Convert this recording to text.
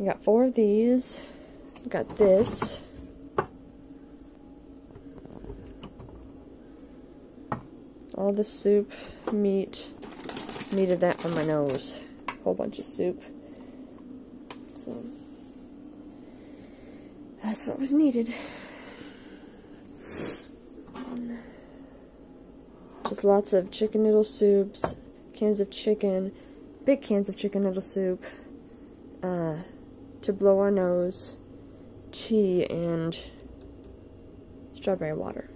I got four of these. I got this. All the soup, meat. Needed that for my nose. Whole bunch of soup. So, that's what was needed. Just lots of chicken noodle soups, cans of chicken, big cans of chicken noodle soup, uh, to blow our nose, tea, and strawberry water.